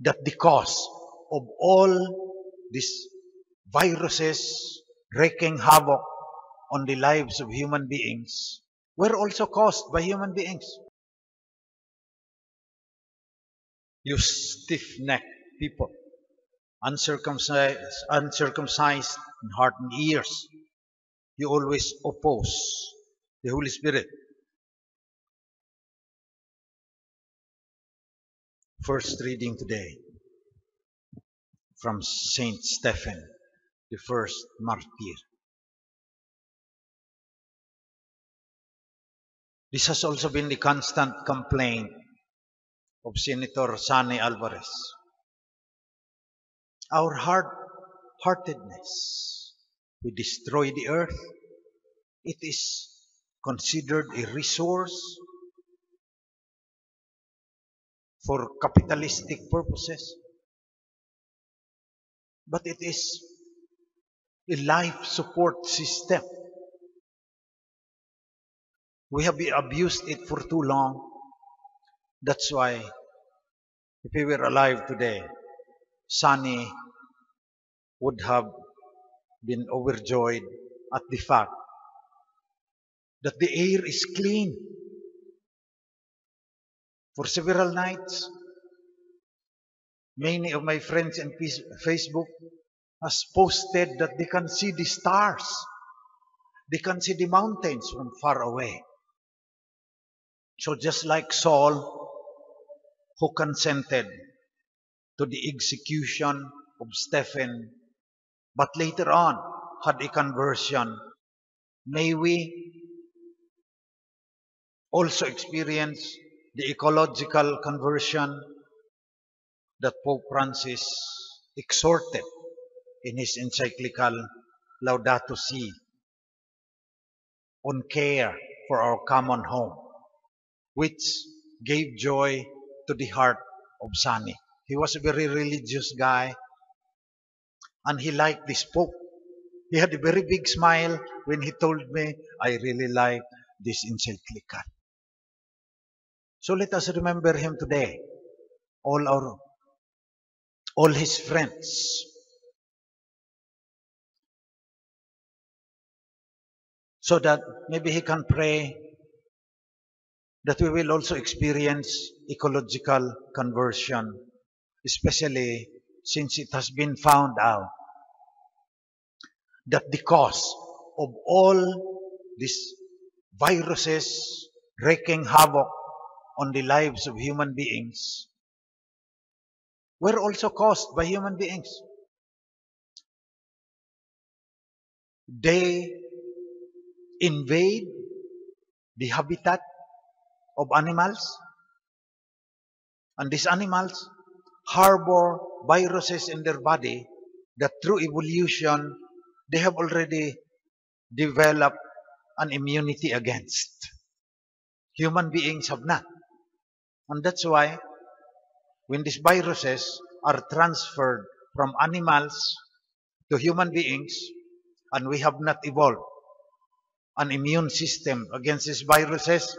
that the cause of all these viruses wreaking havoc on the lives of human beings were also caused by human beings. You stiff-necked people, uncircumcised, uncircumcised in heart and ears, you always oppose the Holy Spirit. First reading today from Saint Stephen, the first martyr. This has also been the constant complaint of Senator Sonny Alvarez. Our hard-heartedness, we destroy the earth. It is considered a resource for capitalistic purposes. But it is a life support system. We have abused it for too long. That's why, if he were alive today, Sonny would have been overjoyed at the fact that the air is clean. For several nights, many of my friends in Facebook has posted that they can see the stars. They can see the mountains from far away. So just like Saul, who consented to the execution of Stephen, but later on had a conversion, may we also experience the ecological conversion that Pope Francis exhorted in his encyclical Laudato Si on care for our common home, which gave joy to the heart of Sonny. He was a very religious guy and he liked this Pope. He had a very big smile when he told me, I really like this encyclical. So let us remember him today. All our, all his friends. So that maybe he can pray that we will also experience ecological conversion, especially since it has been found out that the cause of all these viruses wreaking havoc on the lives of human beings were also caused by human beings. They invade the habitat of animals and these animals harbor viruses in their body that through evolution they have already developed an immunity against. Human beings have not. And that's why when these viruses are transferred from animals to human beings and we have not evolved an immune system against these viruses,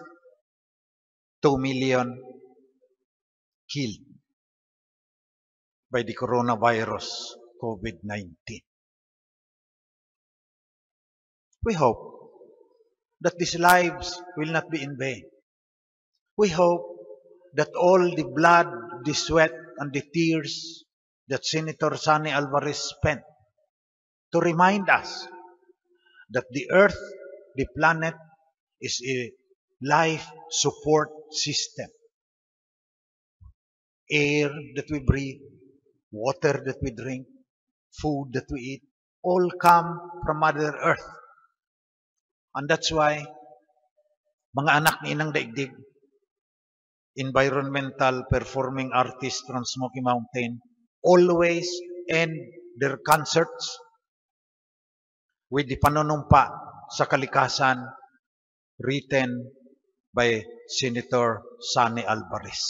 2 million killed by the coronavirus COVID-19. We hope that these lives will not be in vain. We hope that all the blood, the sweat, and the tears that Senator Sani Alvarez spent to remind us that the earth, the planet, is a life support system. Air that we breathe, water that we drink, food that we eat, all come from Mother Earth. And that's why, mga anak ni Inang Daigdig, environmental performing artists from Smoky Mountain always end their concerts with the panunumpa sa kalikasan written by Senator Sani Alvarez.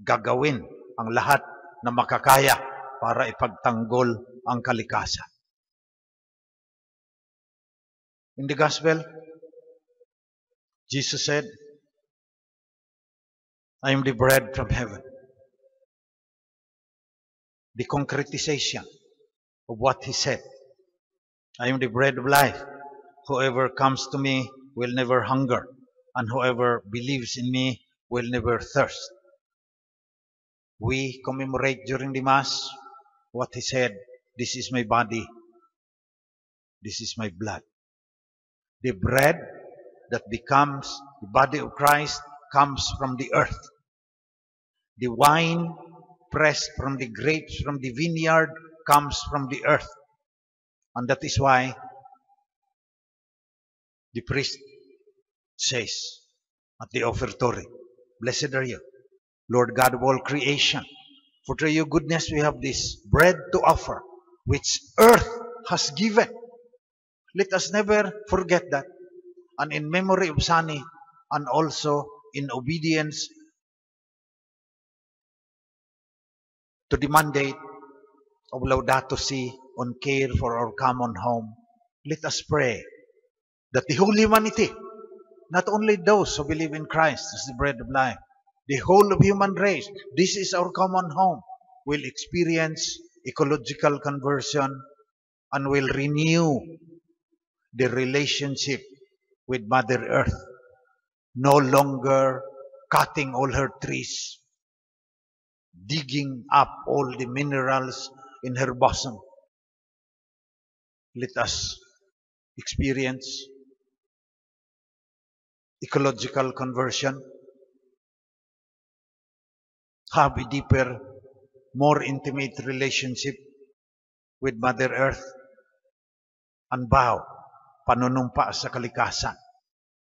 Gagawin ang lahat na makakaya para ipagtanggol ang kalikasan. In the gospel, Jesus said, I am the bread from heaven. the concretization of what he said. I am the bread of life. Whoever comes to me will never hunger, and whoever believes in me will never thirst. We commemorate during the Mass what he said, This is my body, this is my blood. The bread that becomes the body of Christ comes from the earth. The wine pressed from the grapes from the vineyard comes from the earth. And that is why the priest says at the offertory, Blessed are you, Lord God of all creation. For through your goodness we have this bread to offer, which earth has given. Let us never forget that. And in memory of Sonny, and also in obedience to the mandate of Laudato Si on care for our common home, let us pray that the whole humanity, not only those who believe in Christ as the bread of life, the whole of human race, this is our common home, will experience ecological conversion and will renew the relationship with Mother Earth, no longer cutting all her trees, digging up all the minerals in her bosom. Let us experience ecological conversion, have a deeper, more intimate relationship with Mother Earth, and vow, panunumpa sa kalikasan,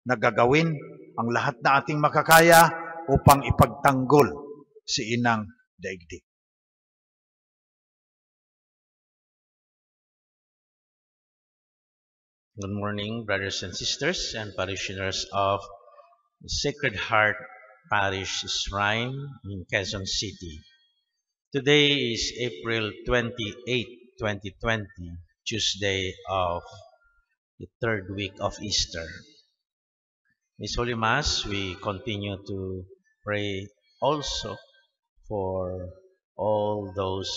na gagawin ang lahat na ating makakaya upang ipagtanggol si Inang Good morning, brothers and sisters and parishioners of Sacred Heart Parish Shrine in Quezon City. Today is April 28, 2020, Tuesday of the third week of Easter. This Holy Mass, we continue to pray also for all those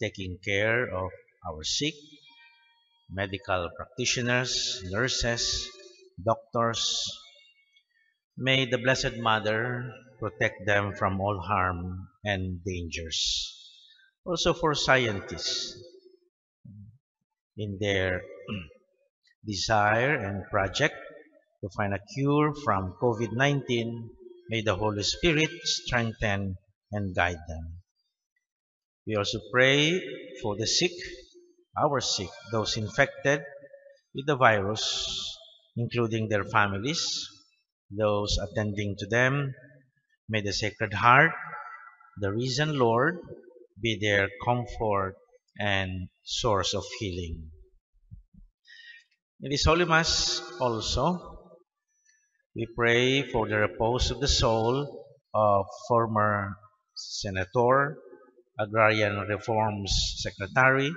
taking care of our sick, medical practitioners, nurses, doctors. May the Blessed Mother protect them from all harm and dangers. Also for scientists in their desire and project to find a cure from COVID-19, may the Holy Spirit strengthen and guide them. We also pray for the sick our sick, those infected with the virus, including their families, those attending to them. May the Sacred Heart, the risen Lord, be their comfort and source of healing. In this Holy Mass also, we pray for the repose of the soul of former Senator, Agrarian Reforms Secretary,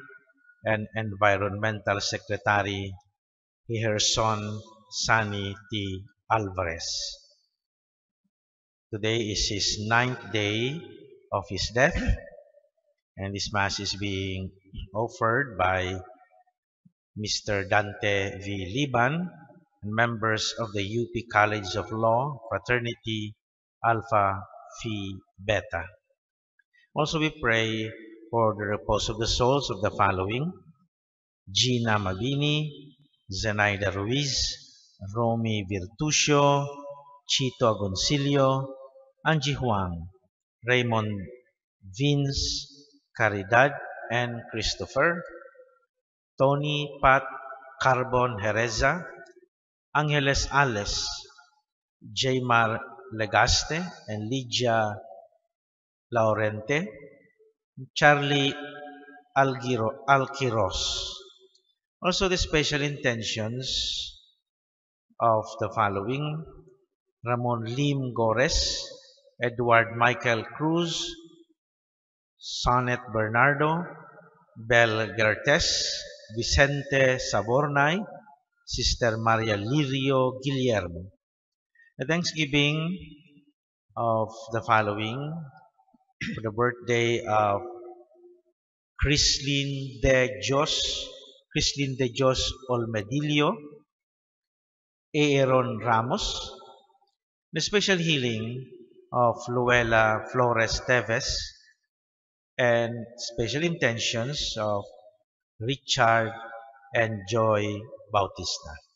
and Environmental Secretary Heherson Sonny T. Alvarez. Today is his ninth day of his death, and this Mass is being offered by Mr. Dante V. Liban and members of the UP College of Law Fraternity Alpha Phi Beta. Also, we pray for the repose of the souls of the following Gina Mabini, Zenaida Ruiz, Romy Virtucio, Chito Agoncillo, Angie Huang, Raymond Vince, Caridad, and Christopher, Tony Pat Carbon Hereza, Angeles Ales, Jaymar Legaste, and Lydia Laurente, Charlie Algiro, Alquiros. Also the special intentions of the following Ramon Lim Gores, Edward Michael Cruz, Sonet Bernardo, Bel Gertes, Vicente Sabornay, Sister Maria Lirio Guillermo. A thanksgiving of the following for the birthday of Crislin de Dios, Crislin de Dios Olmedillo, Aaron Ramos, the special healing of Luella Flores Teves, and special intentions of Richard and Joy Bautista.